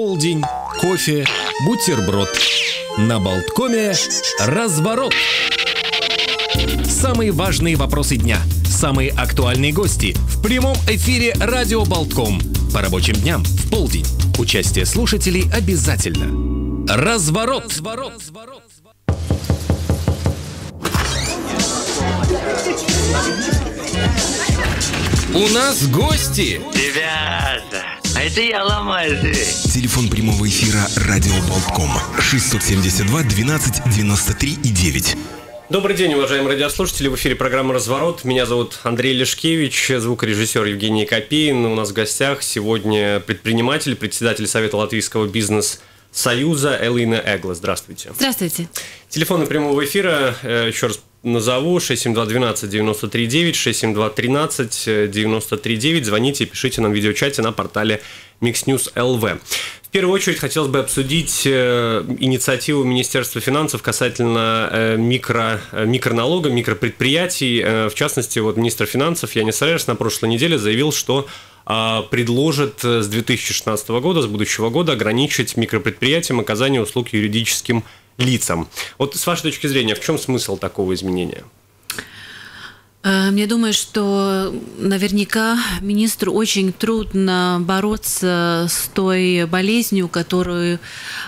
полдень, кофе, бутерброд. На Болткоме разворот. Самые важные вопросы дня, самые актуальные гости в прямом эфире Радио Болтком. По рабочим дням в полдень. Участие слушателей обязательно. Разворот. Разворот. У нас гости. Ребята, а это я ломаю дверь. Телефон прямого эфира Радио Болтком 672 12 93 и 9. Добрый день, уважаемые радиослушатели. В эфире программа «Разворот». Меня зовут Андрей Лешкевич, звукорежиссер Евгений Копейн. У нас в гостях сегодня предприниматель, председатель Совета латвийского бизнес-союза Элина Эгла. Здравствуйте. Здравствуйте. Телефоны прямого эфира, э, еще раз назову, 672-12-93-9, 672-13-93-9. Звоните, пишите нам в видеочате на портале Mixnews LV. В первую очередь хотелось бы обсудить э, инициативу Министерства финансов касательно э, микро, э, микроналога, микропредприятий. В частности, вот министр финансов Янис Сарерс на прошлой неделе заявил, что а, предложит с 2016 года, с будущего года ограничить микропредприятиям оказание услуг юридическим. Вот с вашей точки зрения, в чем смысл такого изменения? Э, мне думаю, что наверняка министру очень трудно бороться с той болезнью, которую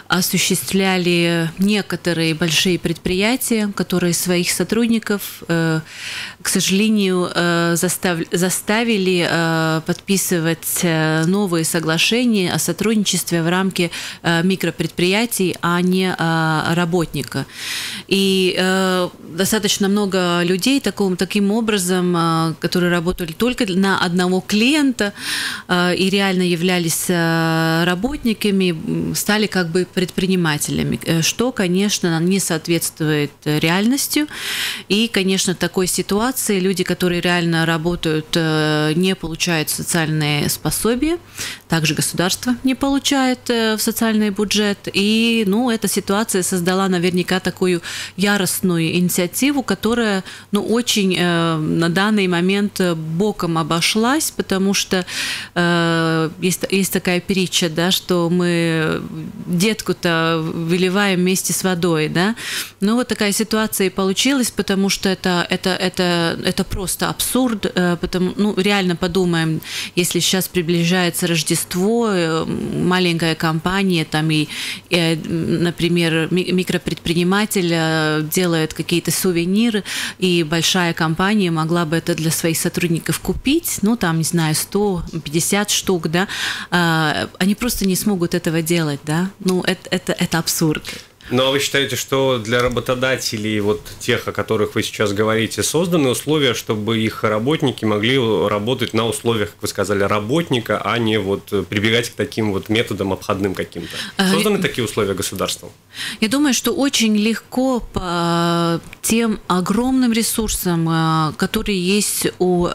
осуществляли некоторые большие предприятия, которые своих сотрудников, э, к сожалению, э, заставили подписывать новые соглашения о сотрудничестве в рамке микропредприятий, а не работника. И достаточно много людей таким, таким образом образом, а, которые работали только на одного клиента а, и реально являлись а, работниками, стали как бы предпринимателями, э, что, конечно, не соответствует реальности. И, конечно, такой ситуации люди, которые реально работают, э, не получают социальные пособия, также государство не получает э, в социальный бюджет. И, ну, эта ситуация создала наверняка такую яростную инициативу, которая, ну, очень на данный момент боком обошлась, потому что э, есть, есть такая притча, да, что мы детку-то выливаем вместе с водой, да. Ну вот такая ситуация и получилась, потому что это, это, это, это просто абсурд, э, потому, ну реально подумаем, если сейчас приближается Рождество, э, маленькая компания там и, и например, микропредприниматель э, делает какие-то сувениры, и большая компания могла бы это для своих сотрудников купить, ну, там, не знаю, 150 штук, да, а, они просто не смогут этого делать, да, ну, это, это, это абсурд. Ну, а вы считаете, что для работодателей, вот тех, о которых вы сейчас говорите, созданы условия, чтобы их работники могли работать на условиях, как вы сказали, работника, а не вот прибегать к таким вот методам обходным каким-то? А, созданы а, такие условия государством? Я думаю, что очень легко по тем огромным ресурсам, э, которые есть у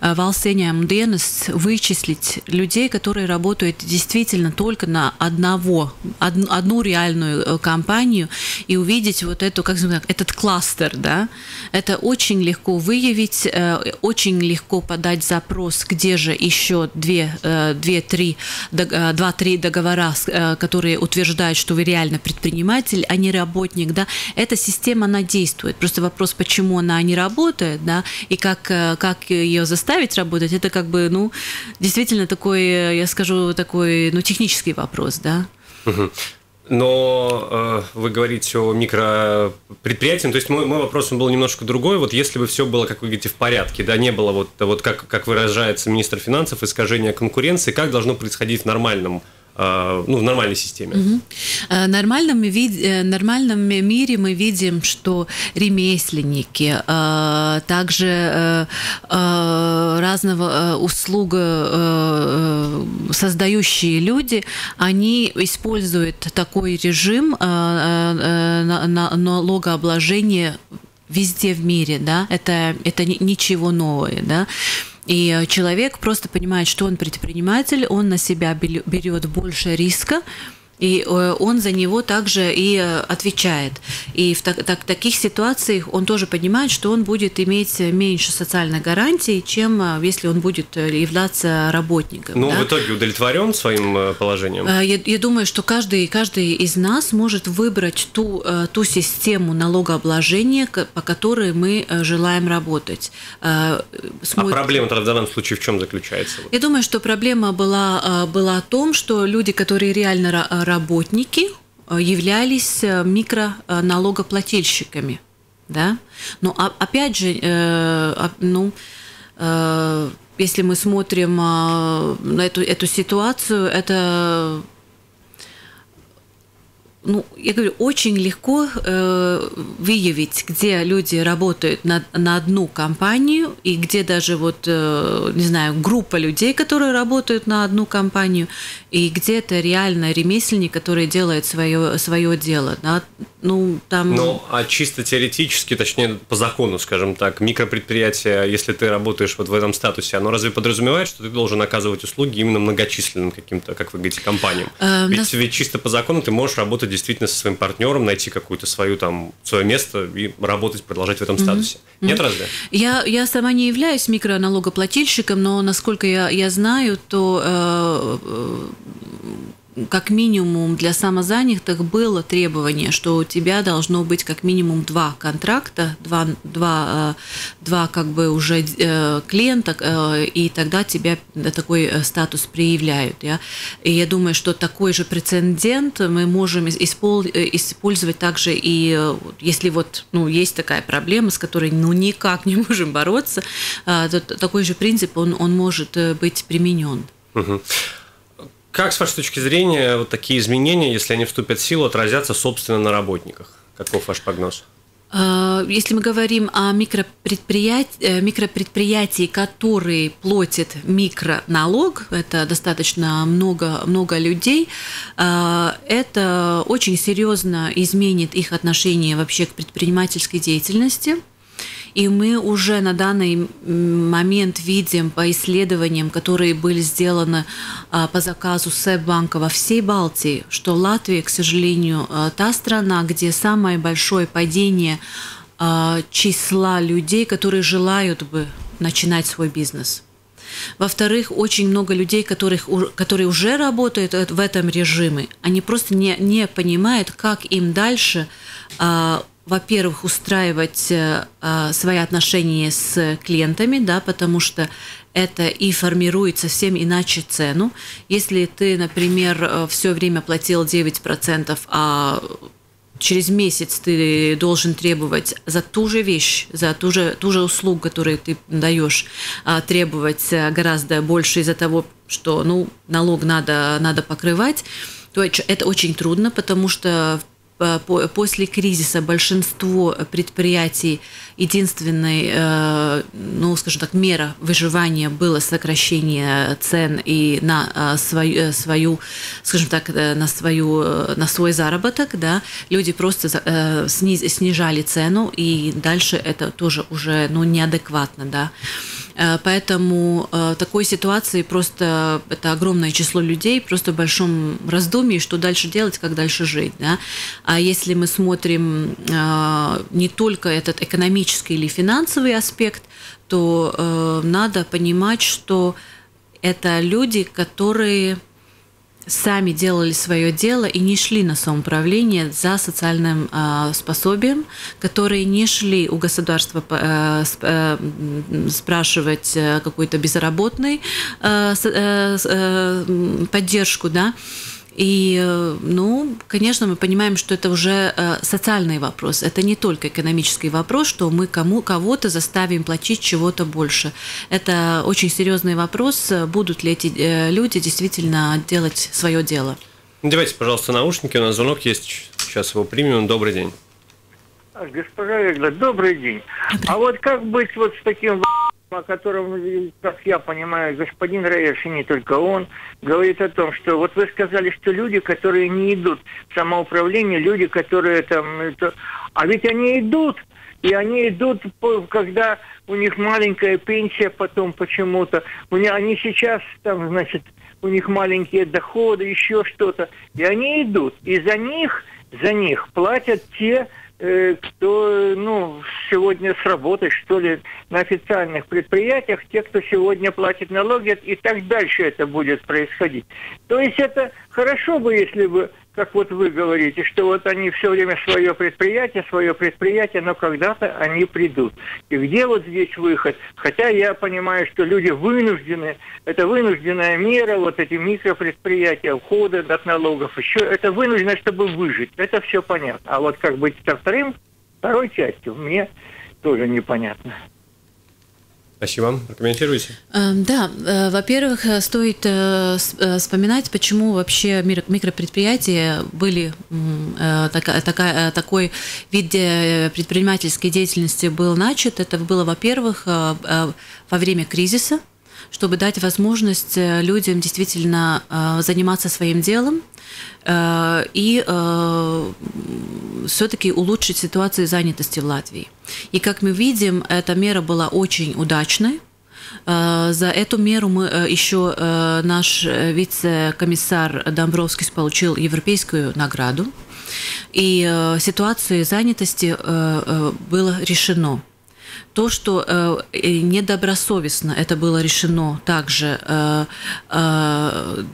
Волсения Денес, вычислить людей, которые работают действительно только на одного, одну реальную Э, компанию и увидеть вот эту, как сказать, этот кластер, да, это очень легко выявить, э, очень легко подать запрос, где же еще две, э, две три, два-три договора, которые утверждают, что вы реально предприниматель, а не работник, да, эта система, она действует. Просто вопрос, почему она не работает, да, и как, как ее заставить работать, это как бы, ну, действительно такой, я скажу, такой, ну, технический вопрос, да. Но э, вы говорите о микропредприятии, то есть мой, мой вопрос был немножко другой. Вот если бы все было, как вы говорите, в порядке, да, не было вот, вот как, как выражается министр финансов, искажения конкуренции, как должно происходить в нормальном ну, в нормальной системе. Угу. В нормальном, э, нормальном мире мы видим, что ремесленники, также э, разного э, услуга создающие люди, они используют такой режим налогообложения везде в мире, да, это, это ничего новое, да. И человек просто понимает, что он предприниматель, он на себя берет больше риска, и он за него также и отвечает. И в так, так, таких ситуациях он тоже понимает, что он будет иметь меньше социальных гарантий, чем если он будет являться работником. Ну, да? в итоге удовлетворен своим положением? Я, я думаю, что каждый, каждый из нас может выбрать ту, ту систему налогообложения, по которой мы желаем работать. Смотр... А проблема тогда в данном случае в чем заключается? Я думаю, что проблема была, была в том, что люди, которые реально работники, являлись микроналогоплательщиками. Да? Но опять же, ну, если мы смотрим на эту, эту ситуацию, это ну, я говорю, очень легко э, выявить, где люди работают на, на одну компанию и где даже вот, э, не знаю, группа людей, которые работают на одну компанию, и где это реально ремесленник, который делает свое, свое дело. Да? Ну, там... Ну, а чисто теоретически, точнее, по закону, скажем так, микропредприятие, если ты работаешь вот в этом статусе, оно разве подразумевает, что ты должен оказывать услуги именно многочисленным каким-то, как вы говорите, компаниям? Э, ведь, нас... ведь чисто по закону ты можешь работать действительно со своим партнером, найти какую-то свою там свое место и работать, продолжать в этом статусе. Mm-hmm. Нет разве? Я, я сама не являюсь микроналогоплательщиком, но насколько я, я знаю, то э, как минимум для самозанятых было требование, что у тебя должно быть как минимум два контракта, два, два, э, два как бы уже э, клиента, э, и тогда тебя такой статус проявляют. Я, и я думаю, что такой же прецедент мы можем использовать также и если вот ну, есть такая проблема, с которой ну, никак не можем бороться, то такой же принцип он, он может быть применен. Угу. Как, с вашей точки зрения, вот такие изменения, если они вступят в силу, отразятся, собственно, на работниках? Каков ваш прогноз? А, если мы говорим о микропредприятии, э, микропредприятии, которые платят микроналог, это достаточно много, много людей, а, это очень серьезно изменит их отношение вообще к предпринимательской деятельности – и мы уже на данный момент видим по исследованиям, которые были сделаны а, по заказу СЭБ-банка во всей Балтии, что Латвия, к сожалению, а, та страна, где самое большое падение а, числа людей, которые желают бы начинать свой бизнес. Во-вторых, очень много людей, которых, которые уже работают в этом режиме, они просто не, не понимают, как им дальше во-первых, устраивать э, а, свои отношения с клиентами, да, потому что это и формирует совсем иначе цену. Если ты, например, э, все время платил 9%, а через месяц ты должен требовать за ту же вещь, за ту же, ту же услугу, которую ты даешь, а, требовать э, гораздо больше из-за того, что ну, налог надо, надо покрывать, то это очень трудно, потому что после кризиса большинство предприятий единственной, э, ну, скажем так, мера выживания было сокращение цен и на э, свою, э, свою скажем так, на, свою, на свой заработок, да, люди просто снижали цену, и дальше это тоже уже, ну, неадекватно, да. Э, поэтому в э, такой ситуации просто это огромное число людей просто в большом раздумье, что дальше делать, как дальше жить. Да? А если мы смотрим э, не только этот экономический или финансовый аспект, то надо понимать, что это люди, которые сами делали свое дело и не шли на самоуправление за социальным э, способием, которые не шли у государства э, э, спрашивать э, какой-то безработный э, э, э, поддержку, да, и, э, ну, конечно, мы понимаем, что это уже э, социальный вопрос. Это не только экономический вопрос, что мы кому кого-то заставим платить чего-то больше. Это очень серьезный вопрос, будут ли эти э, люди действительно делать свое дело. Надевайте, пожалуйста, наушники. У нас звонок есть. Сейчас его примем. Добрый день. Госпожа Вегла, добрый день. Добрый. А вот как быть вот с таким о котором, как я понимаю, господин Раевш, и не только он, говорит о том, что вот вы сказали, что люди, которые не идут в самоуправление, люди, которые там... Это, а ведь они идут, и они идут, когда у них маленькая пенсия потом почему-то. У них, они сейчас там, значит, у них маленькие доходы, еще что-то. И они идут. И за них, за них платят те, э, кто ну, сегодня с работы, что ли, на официальных предприятиях, те, кто сегодня платит налоги, и так дальше это будет происходить. То есть это хорошо бы, если бы как вот вы говорите, что вот они все время свое предприятие, свое предприятие, но когда-то они придут. И где вот здесь выход? Хотя я понимаю, что люди вынуждены, это вынужденная мера, вот эти микропредприятия, ухода от налогов, еще это вынуждено, чтобы выжить. Это все понятно. А вот как быть со вторым, второй частью, мне тоже непонятно. Спасибо. Прокомментируйте. Эм, да, э, во-первых, э, стоит э, вспоминать, почему вообще микропредприятия были такая, такой вид предпринимательской деятельности был начат. Это было, во-первых, во время кризиса, чтобы дать возможность людям действительно заниматься своим делом, Э, и э, все-таки улучшить ситуацию занятости в Латвии. И как мы видим, эта мера была очень удачной. Э, за эту меру мы еще наш вице-комиссар Домбровский получил европейскую награду. И ситуацию занятости было решено. То, что недобросовестно это было решено также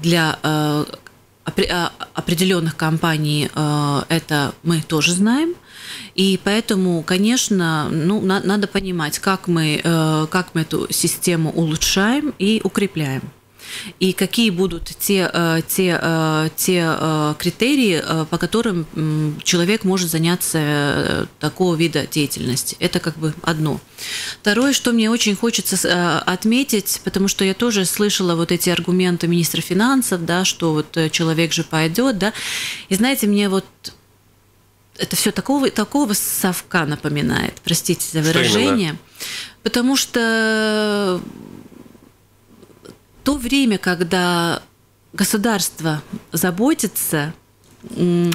для а, определенных компаний э, это мы тоже знаем. И поэтому, конечно, ну, на, надо понимать, как мы, э, как мы эту систему улучшаем и укрепляем и какие будут те, э, те, э, те э, критерии, по которым человек может заняться такого вида деятельности. Это как бы одно. Второе, что мне очень хочется отметить, потому что я тоже слышала вот эти аргументы министра финансов, да, что вот человек же пойдет, да, и знаете, мне вот это все такого, такого совка напоминает, простите за выражение, потому что то время, когда государство заботится э,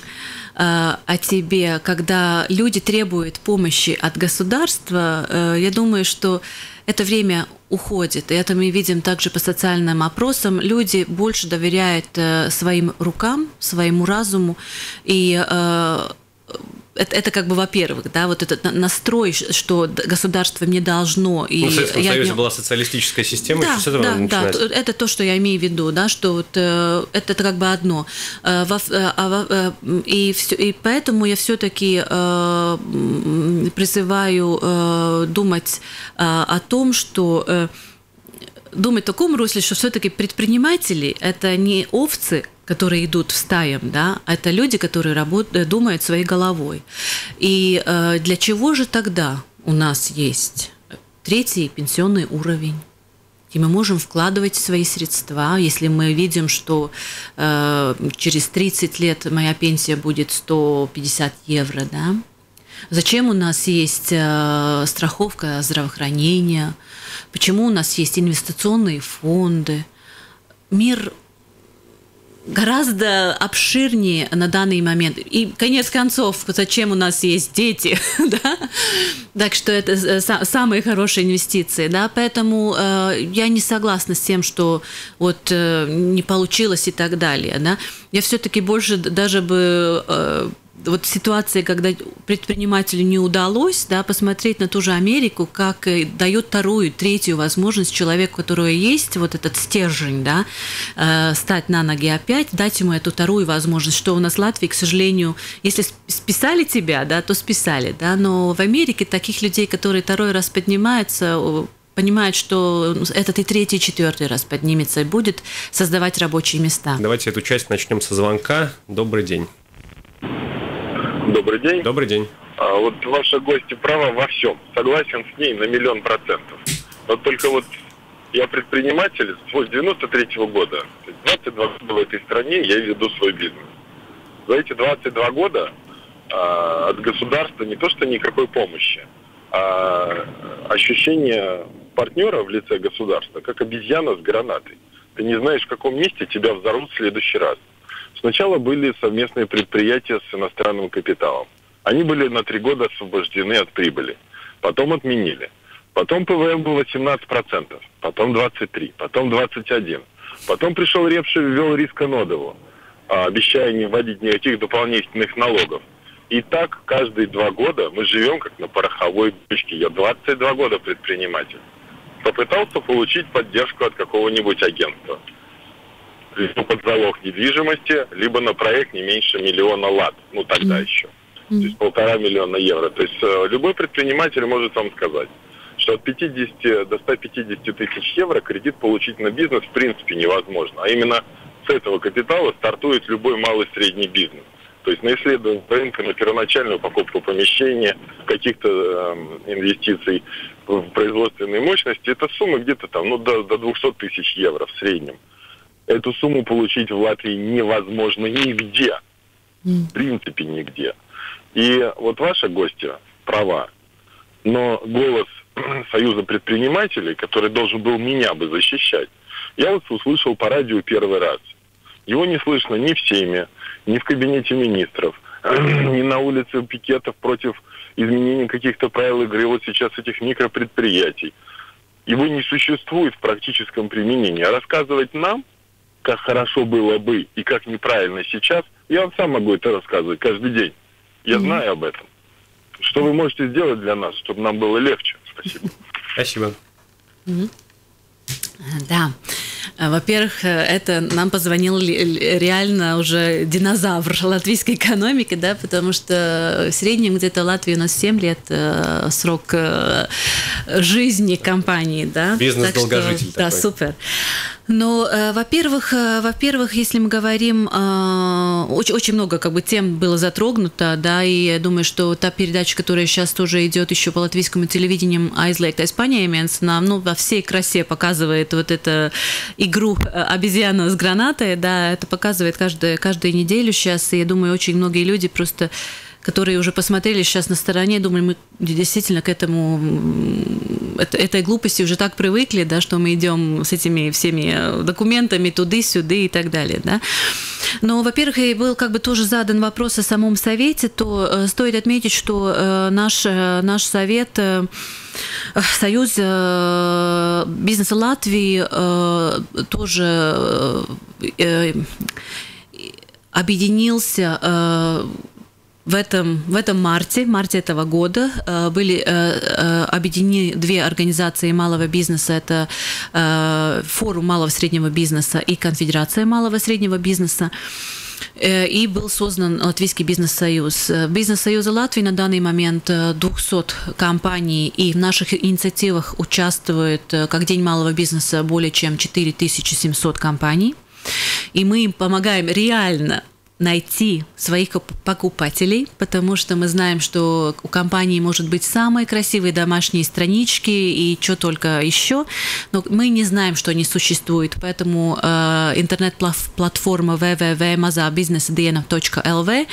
о тебе, когда люди требуют помощи от государства, э, я думаю, что это время уходит. И это мы видим также по социальным опросам. Люди больше доверяют э, своим рукам, своему разуму. И это, это как бы, во-первых, да, вот этот настрой, что государство не должно. И ну, в Советском я Союзе была социалистическая система, да, с этого да. Да, это то, что я имею в виду, да, что вот э, это, это как бы одно. Э, э, а и, все, и поэтому я все-таки призываю думать о том, что думать в таком русле, что все-таки предприниматели это не овцы, которые идут в стаям, да, это люди, которые работают, думают своей головой. И э, для чего же тогда у нас есть третий пенсионный уровень? И мы можем вкладывать свои средства, если мы видим, что э, через 30 лет моя пенсия будет 150 евро, да? Зачем у нас есть э, страховка здравоохранения? Почему у нас есть инвестиционные фонды? Мир гораздо обширнее на данный момент. И конец концов, зачем у нас есть дети, да? Так что это э, самые хорошие инвестиции, да? Поэтому э, я не согласна с тем, что вот э, не получилось и так далее, да? Я все-таки больше даже бы э, вот ситуация, когда предпринимателю не удалось, да, посмотреть на ту же Америку, как дает вторую, третью возможность человеку, у которого есть вот этот стержень, да, э, стать на ноги опять, дать ему эту вторую возможность, что у нас в Латвии, к сожалению, если списали тебя, да, то списали, да, но в Америке таких людей, которые второй раз поднимаются, понимают, что этот и третий, и четвертый раз поднимется и будет создавать рабочие места. Давайте эту часть начнем со звонка. Добрый день. Добрый день. Добрый день. А, вот ваша гостья права во всем. Согласен с ней на миллион процентов. Вот только вот я предприниматель с 93 -го года. 22 года в этой стране я веду свой бизнес. За эти 22 года а, от государства не то что никакой помощи, а ощущение партнера в лице государства, как обезьяна с гранатой. Ты не знаешь, в каком месте тебя взорвут в следующий раз. Сначала были совместные предприятия с иностранным капиталом. Они были на три года освобождены от прибыли. Потом отменили. Потом ПВМ было 17%, потом 23%, потом 21%. Потом пришел Репши и ввел Рисконодову, обещая не вводить никаких дополнительных налогов. И так каждые два года мы живем как на пороховой бочке. Я 22 года предприниматель. Попытался получить поддержку от какого-нибудь агентства. Либо под залог недвижимости, либо на проект не меньше миллиона лат. Ну, тогда еще. То есть полтора миллиона евро. То есть э, любой предприниматель может вам сказать, что от 50 до 150 тысяч евро кредит получить на бизнес в принципе невозможно. А именно с этого капитала стартует любой малый средний бизнес. То есть на исследование рынка, на первоначальную покупку помещения, каких-то э, инвестиций в производственные мощности, это сумма где-то там ну, до, до 200 тысяч евро в среднем. Эту сумму получить в Латвии невозможно нигде. В принципе, нигде. И вот ваша гостья права. Но голос Союза предпринимателей, который должен был меня бы защищать, я вот услышал по радио первый раз. Его не слышно ни в Сейме, ни в кабинете министров, ни на улице пикетов против изменения каких-то правил игры вот сейчас этих микропредприятий. Его не существует в практическом применении. А рассказывать нам, как хорошо было бы и как неправильно сейчас, я вам сам могу это рассказывать каждый день. Я mm-hmm. знаю об этом. Что вы можете сделать для нас, чтобы нам было легче? Спасибо. Спасибо. Mm-hmm. Да. Во-первых, это нам позвонил реально уже динозавр латвийской экономики, да, потому что в среднем где-то Латвии у нас 7 лет э, срок э, жизни компании, да. Бизнес-долгожитель Да, супер. Но, э, во-первых, э, во-первых, если мы говорим, э, очень, очень много как бы тем было затрогнуто, да, и я думаю, что та передача, которая сейчас тоже идет еще по латвийскому телевидению Айзлейк Испания нам, ну, во всей красе показывает вот эту игру обезьяна с гранатой, да, это показывает каждую, каждую неделю сейчас, и я думаю, очень многие люди просто которые уже посмотрели сейчас на стороне, думали, мы действительно к этому, этой глупости уже так привыкли, да, что мы идем с этими всеми документами туды-сюды и так далее, да. Но, во-первых, и был как бы тоже задан вопрос о самом совете, то э, стоит отметить, что э, наш, э, наш совет Союз бизнеса Латвии тоже объединился в этом, в этом марте, марте этого года э, были э, э, объединены две организации малого бизнеса. Это Форум малого и среднего бизнеса и Конфедерация малого и среднего бизнеса и был создан Латвийский бизнес-союз. Бизнес-союза Латвии на данный момент 200 компаний, и в наших инициативах участвует как День малого бизнеса более чем 4700 компаний. И мы им помогаем реально найти своих покупателей, потому что мы знаем, что у компании может быть самые красивые домашние странички и что только еще, но мы не знаем, что они существуют, поэтому э, интернет-платформа www.mazabiznesdiena.lv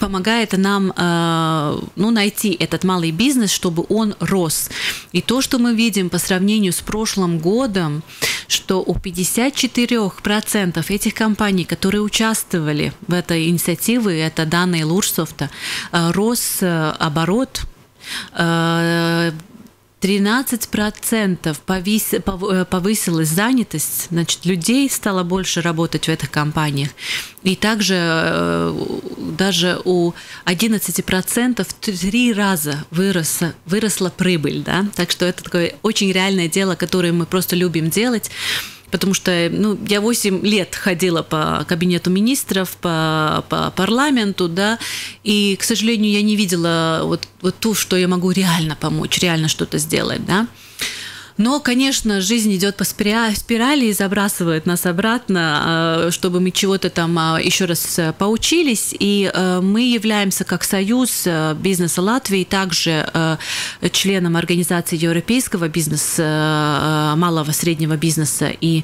помогает нам э, ну, найти этот малый бизнес, чтобы он рос. И то, что мы видим по сравнению с прошлым годом, что у 54% этих компаний, которые участвовали в этой инициативе, это данные Лурсофта, э, рос э, оборот 13% повис, э, повысилась занятость, значит, людей стало больше работать в этих компаниях. И также даже у 11% в три раза выросла, выросла прибыль. Да? Так что это такое очень реальное дело, которое мы просто любим делать потому что ну, я 8 лет ходила по кабинету министров, по, по парламенту, да, и, к сожалению, я не видела вот, вот ту, что я могу реально помочь, реально что-то сделать, да. Но, конечно, жизнь идет по спирали и забрасывает нас обратно, а, чтобы мы чего-то там а, еще раз э, поучились. И э, мы являемся как Союз э, бизнеса Латвии также членом организации европейского бизнеса, малого среднего бизнеса. И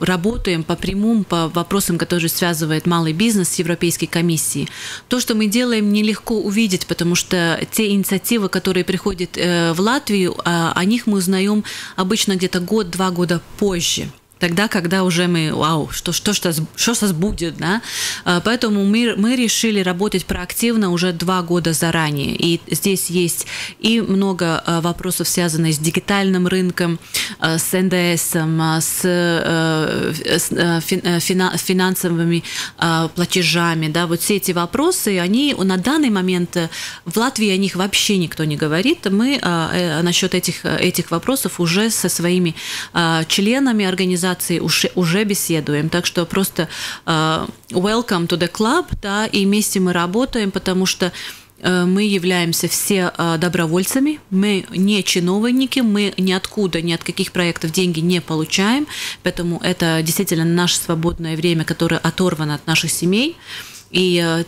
работаем по прямым, по вопросам, которые связывают малый бизнес с Европейской комиссией. То, что мы делаем, нелегко увидеть, потому что те инициативы, которые приходят в Латвию, о них мы узнаем обычно где-то год-два года позже. Тогда, когда уже мы, вау, что, что, что, что сейчас будет, да? А, поэтому мы, мы решили работать проактивно уже два года заранее. И здесь есть и много а, вопросов, связанных с дигитальным рынком, а, с НДС, с, с финансовыми платежами, да, вот все эти вопросы, они на данный момент в Латвии о них вообще никто не говорит. Мы э, насчет этих, этих вопросов уже со своими членами организации организации уже, уже беседуем. Так что просто uh, welcome to the club, да, и вместе мы работаем, потому что uh, мы являемся все uh, добровольцами, мы не чиновники, мы ниоткуда, ни от каких проектов деньги не получаем, поэтому это действительно наше свободное время, которое оторвано от наших семей. И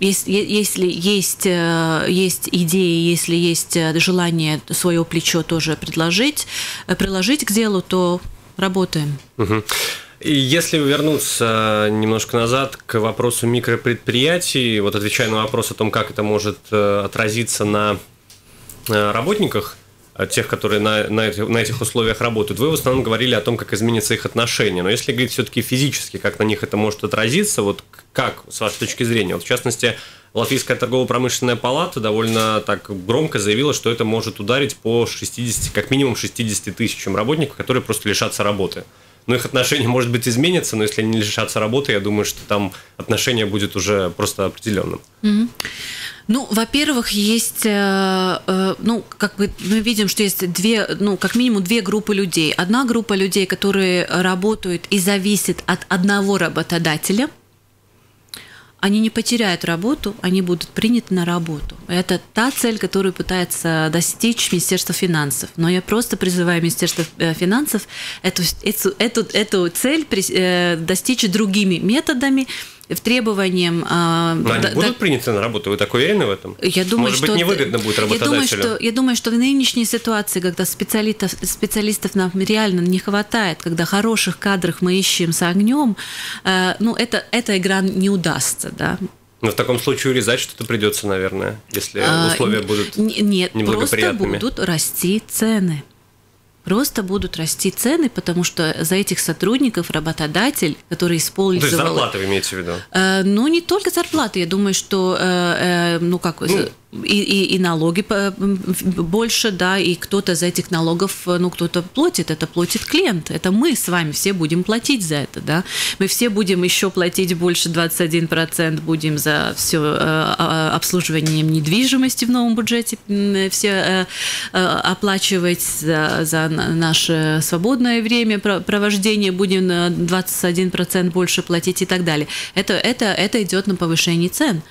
если, если есть, есть идеи, если есть желание свое плечо тоже предложить, приложить к делу, то работаем. Угу. И если вернуться немножко назад к вопросу микропредприятий, вот отвечая на вопрос о том, как это может э, отразиться на э, работниках, тех, которые на, на, этих, на этих условиях работают, вы в основном говорили о том, как изменятся их отношения. Но если говорить все-таки физически, как на них это может отразиться, вот как, с вашей точки зрения, вот в частности, Латвийская торгово-промышленная палата довольно так громко заявила, что это может ударить по 60, как минимум 60 тысячам работников, которые просто лишатся работы. Но их отношения, может быть, изменятся, но если они лишатся работы, я думаю, что там отношение будет уже просто определенным. Ну, во-первых, есть, э, э, ну, как бы мы видим, что есть две, ну, как минимум две группы людей. Одна группа людей, которые работают и зависят от одного работодателя – они не потеряют работу, они будут приняты на работу. Это та цель, которую пытается достичь Министерство финансов. Но я просто призываю Министерство э, финансов эту, эту, эту, эту цель э, достичь другими методами, в требованиям... А, Но они да, будут да, приняты на работу? Вы так уверены в этом? Я думаю, Может что, быть, невыгодно будет работодателю? Я думаю, что, я думаю, что в нынешней ситуации, когда специалистов, специалистов нам реально не хватает, когда хороших кадров мы ищем с огнем, э, ну, это, эта игра не удастся, да. Но в таком случае урезать что-то придется, наверное, если а, условия будут Нет, просто будут расти цены просто будут расти цены, потому что за этих сотрудников работодатель, который использовал... То есть зарплаты вы имеете в виду? Э, ну, не только зарплаты. Я думаю, что, э, э, ну, как... Ну, и, и, и налоги больше, да, и кто-то за этих налогов, ну, кто-то платит, это платит клиент, это мы с вами все будем платить за это, да, мы все будем еще платить больше 21% будем за все э, а, обслуживание недвижимости в новом бюджете, все э, э, оплачивать за, за наше свободное время провождения будем на 21% больше платить и так далее. Это, это, это идет на повышение цен.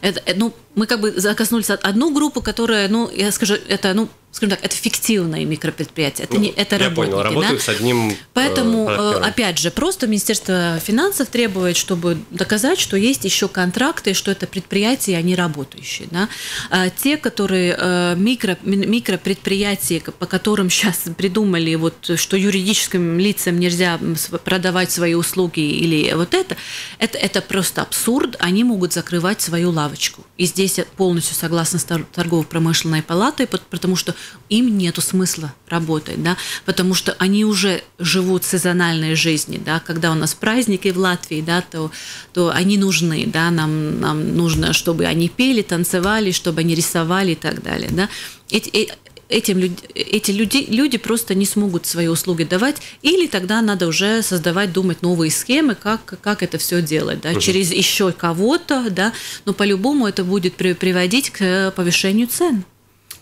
Это, ну, мы как бы закоснулись одну группу, которая, ну, я скажу, это, ну, скажем так, это фиктивные микропредприятия, это, ну, не, это я работники. Понял, работают да? с одним э, Поэтому, э, опять же, просто Министерство финансов требует, чтобы доказать, что есть еще контракты, что это предприятия, они работающие. Да? А те, которые э, микро, микропредприятия, по которым сейчас придумали, вот, что юридическим лицам нельзя продавать свои услуги или вот это, это, это просто абсурд, они могут закрывать свою лавочку. И здесь я полностью согласна с торгово-промышленной палатой, потому что им нету смысла работать, да, потому что они уже живут сезональной жизнью, да, когда у нас праздники в Латвии, да, то, то они нужны, да, нам, нам нужно, чтобы они пели, танцевали, чтобы они рисовали и так далее, да. Эти, э, этим эти люди, люди просто не смогут свои услуги давать, или тогда надо уже создавать, думать новые схемы, как, как это все делать, да, угу. через еще кого-то, да, но по-любому это будет приводить к повышению цен.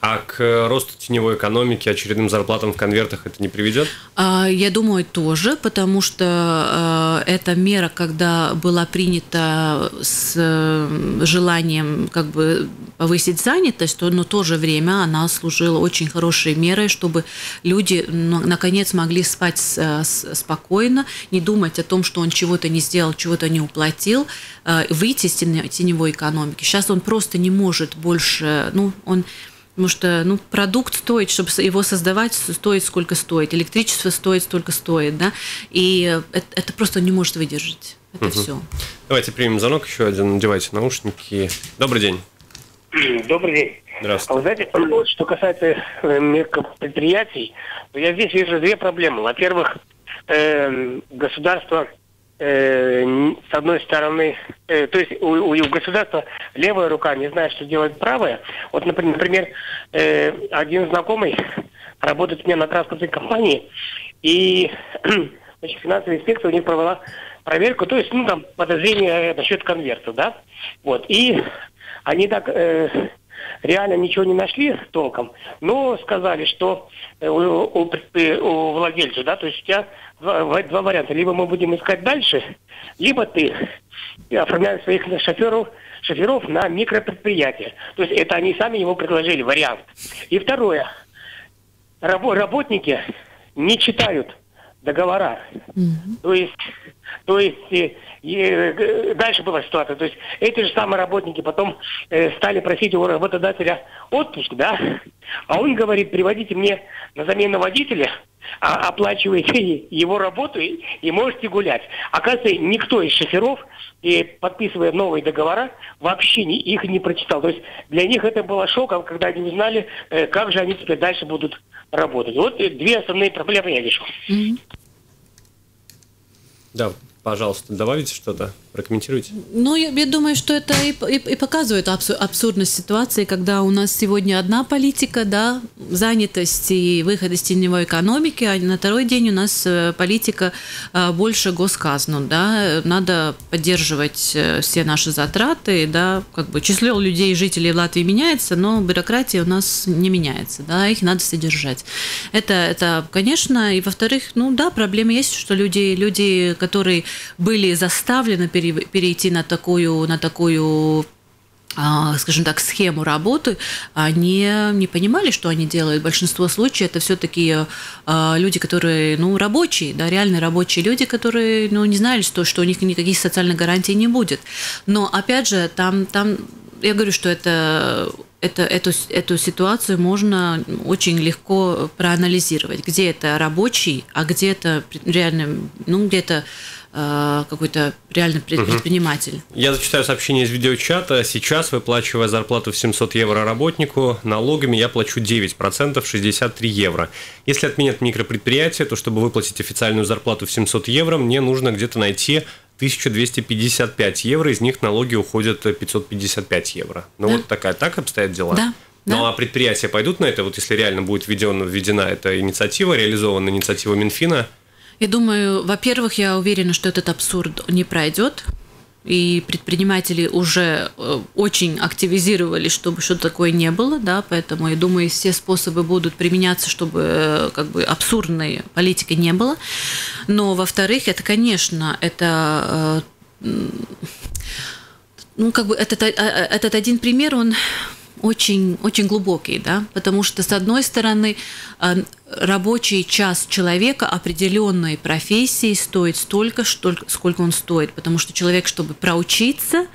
А к росту теневой экономики, очередным зарплатам в конвертах это не приведет? А, я думаю, тоже, потому что а, эта мера, когда была принята с э, желанием как бы повысить занятость, то, но в то же время она служила очень хорошей мерой, чтобы люди ну, наконец могли спать спокойно, не думать о том, что он чего-то не сделал, чего-то не уплатил, выйти из теневой экономики. Сейчас он просто не может больше, ну, он Потому что ну, продукт стоит, чтобы его создавать, стоит сколько стоит. Электричество стоит столько стоит, да. И это, это просто не может выдержать. Это угу. все. Давайте примем звонок еще один. Надевайте наушники. Добрый день. Добрый день. Здравствуйте. А вы знаете, что касается э, предприятий, то я здесь вижу две проблемы. Во-первых, э, государство э, с одной стороны, э, то есть у, государства левая рука не знает, что делать правая. Вот, напри- например, э, один знакомый работает у меня на транспортной компании, и значит, финансовая инспекция у них провела проверку, то есть, ну, там, подозрение насчет конверта, да, вот, и они так э, реально ничего не нашли толком, но сказали, что э, у, у предпри- у владельца, да, то есть у тебя два, ва- два варианта. Либо мы будем искать дальше, либо ты оформляешь своих шоферов, шоферов на микропредприятие. То есть это они сами ему предложили вариант. И второе. Рабо- работники не читают договора. То есть, то есть э, э, дальше была ситуация. То есть эти же самые работники потом э, стали просить у работодателя отпуск, да? А он говорит, приводите мне на замену водителя, а, оплачивайте его работу и, и можете гулять. Оказывается, никто из шоферов, и подписывая новые договора, вообще не, их не прочитал. То есть для них это было шоком, когда они узнали, э, как же они теперь дальше будут работать. Вот две основные проблемы я вижу. Да, пожалуйста, добавите что-то, прокомментируйте. Ну, я, я думаю, что это и, и- и показывает абсу- абсурдность ситуации, когда у нас сегодня одна политика, да, занятость и выход из теневой экономики, а на второй день у нас э, политика э, больше госказну, да, надо поддерживать э, все наши затраты, да, как бы число людей, жителей Латвии меняется, но бюрократия у нас не меняется, да, их надо содержать. Это, это, конечно, и во-вторых, ну да, проблема есть, что люди, люди, которые были заставлены пере- перейти на такую, на такую а, скажем так, схему работы, они не понимали, что они делают. Большинство случаев это все-таки люди, которые, ну, рабочие, да, реальные рабочие люди, которые, ну, не знали, что, что у них никаких социальных гарантий не будет. Но, опять же, там, там я говорю, что это, это, эту, эту ситуацию можно очень легко проанализировать, где это рабочий, а где это реально, ну, где это э, какой-то реальный пред- предприниматель. Я зачитаю сообщение из видеочата. Сейчас, выплачивая зарплату в 700 евро работнику, налогами я плачу 9%, 63 евро. Если отменят микропредприятие, то чтобы выплатить официальную зарплату в 700 евро, мне нужно где-то найти 1255 евро, из них налоги уходят 555 евро. Ну Да. вот такая, так обстоят дела? Да, Ну да. а предприятия пойдут на это, вот если реально будет введена, введена эта инициатива, реализована инициатива Минфина, Я думаю, во-первых, я уверена, что этот абсурд не пройдет. И предприниматели уже э, очень активизировали, чтобы что-то такое не было, да, поэтому я думаю, все способы будут применяться, чтобы э, как бы абсурдной политики не было. Но, во-вторых, это, конечно, это э, ну, как бы этот, этот один пример, он очень, очень глубокий, да, потому что, с одной стороны, э, рабочий час человека определенной профессии стоит столько, сколько он стоит, потому что человек, чтобы проучиться,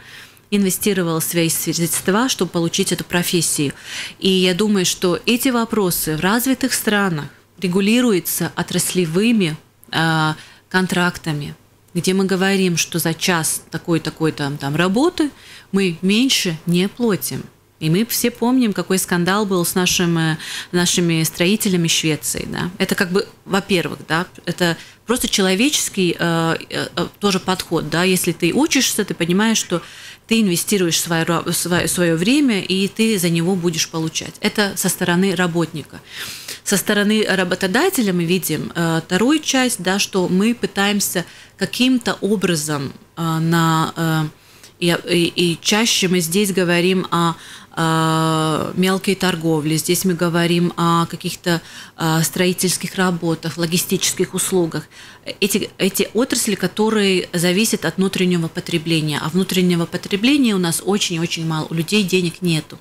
инвестировал свои средства, чтобы получить эту профессию. И я думаю, что эти вопросы в развитых странах регулируются отраслевыми э, контрактами, где мы говорим, что за час такой-такой там, там работы мы меньше не платим. И мы все помним, какой скандал был с нашим, э, нашими строителями Швеции. Да? Это как бы, во-первых, да, это просто человеческий э, э, тоже подход. Да? Если ты учишься, ты понимаешь, что ты инвестируешь свое, свое, свое время, и ты за него будешь получать. Это со стороны работника. Со стороны работодателя мы видим э, вторую часть, да, что мы пытаемся каким-то образом э, на... э, и, и- и чаще мы здесь говорим о, э, мелкой торговле, здесь мы говорим о каких-то э, строительских работах, логистических услугах. Эти, эти отрасли, которые зависят от внутреннего потребления. А внутреннего потребления у нас очень-очень мало, у людей денег нету.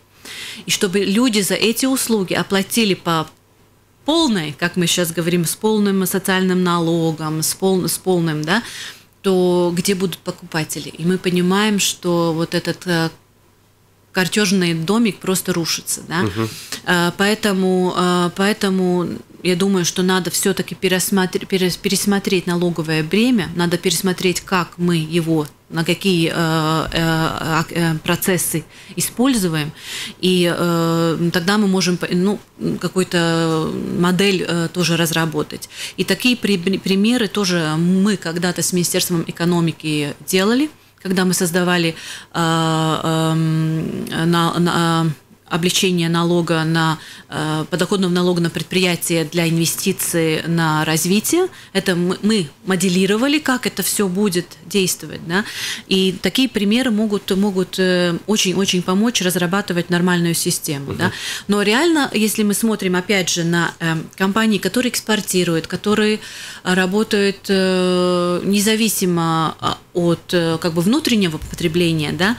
И чтобы люди за эти услуги оплатили по полной, как мы сейчас говорим, с полным социальным налогом, с, пол, с полным, да, то где будут покупатели? И мы понимаем, что вот этот э, картежный домик просто рушится, да. Э, Поэтому, э, поэтому я думаю, что надо все-таки пересмотреть, налоговое бремя, надо пересмотреть, как мы его на какие э, э, э, процессы используем, и э, тогда мы можем ну, какую-то модель э, тоже разработать. И такие при, примеры тоже мы когда-то с Министерством экономики делали, когда мы создавали э, э, на, на облегчение налога на э, подоходного налога на предприятие для инвестиций на развитие. Это мы, мы моделировали, как это все будет действовать. Да? И такие примеры могут могут э, очень-очень помочь разрабатывать нормальную систему. Угу. Да? Но реально, если мы смотрим опять же на э, компании, которые экспортируют, которые работают э, независимо а, от э, как бы внутреннего потребления, да,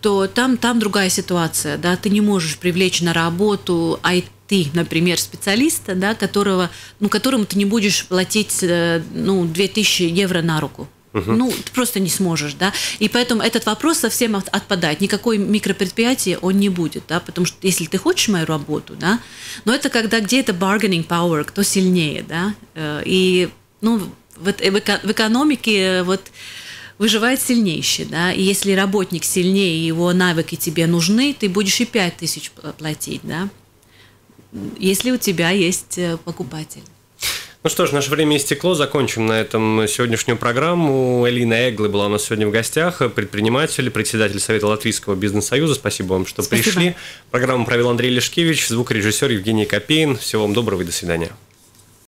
то там, там другая ситуация, да, ты не можешь привлечь на работу IT, например, специалиста, да, которого, ну, которому ты не будешь платить, э, ну, 2000 евро на руку. Угу. Ну, ты просто не сможешь, да. И поэтому этот вопрос совсем отпадает. Никакой микропредприятие он не будет, да, потому что если ты хочешь мою работу, да, но это когда где это bargaining power, кто сильнее, да. Э, и, ну, в, в экономике вот выживает сильнейший, да, и если работник сильнее, его навыки тебе нужны, ты будешь и 5 тысяч платить, да, если у тебя есть э, покупатель. Ну что ж, наше время истекло. Закончим на этом сегодняшнюю программу. Элина Эглы была у нас сегодня в гостях, предприниматель, председатель Совета Латвийского бизнес-союза. Спасибо вам, что Спасибо. пришли. Программу провел Андрей Лешкевич, звукорежиссер Евгений Копейн. Всего вам доброго и до свидания.